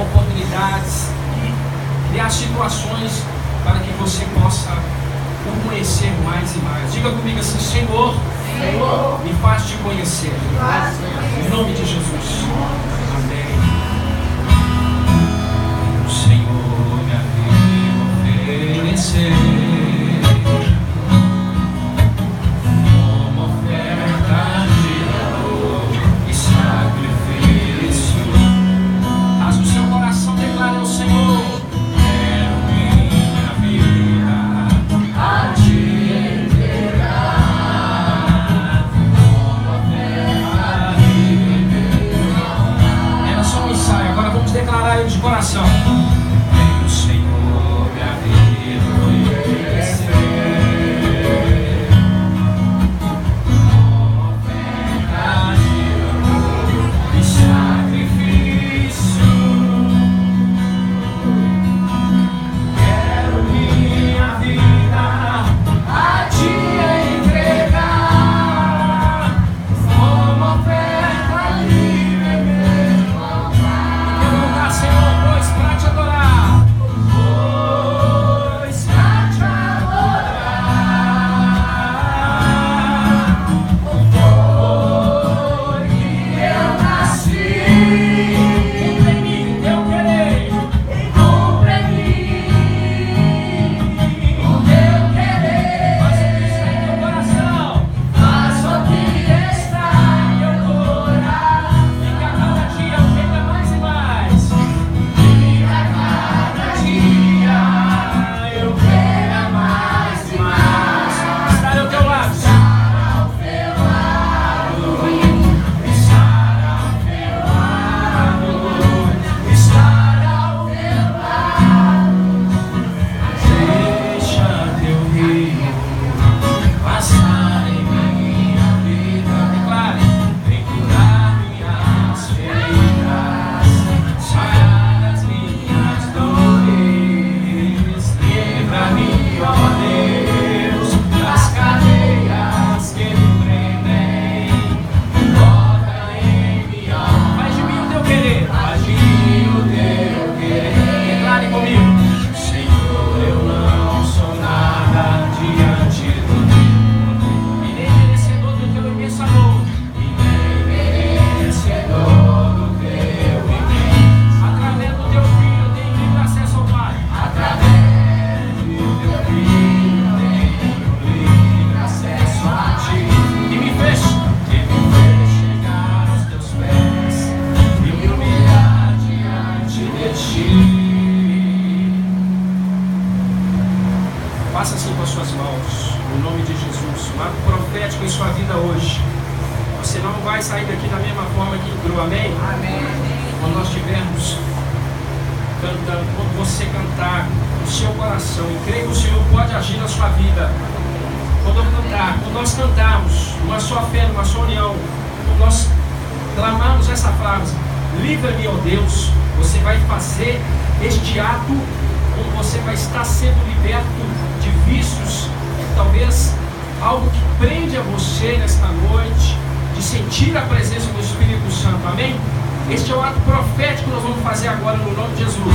oportunidades e criar situações para que você possa o conhecer mais e mais. Diga comigo assim, Senhor, Senhor. me faz te conhecer. Faz te conhecer. Em nome de Jesus. Amém. De coração. Faça assim com as suas mãos, no nome de Jesus. Um ato profético em sua vida hoje. Você não vai sair daqui da mesma forma que entrou, amém? Amém. Quando nós estivermos cantando, quando você cantar no seu coração e creio que o Senhor pode agir na sua vida. Quando eu cantar, quando nós cantarmos, uma só fé, uma só união, quando nós clamarmos essa frase, livra-me, ó Deus, você vai fazer este ato como você vai estar sendo liberto de vícios, é talvez algo que prende a você nesta noite, de sentir a presença do Espírito Santo, amém? Este é o ato profético que nós vamos fazer agora no nome de Jesus.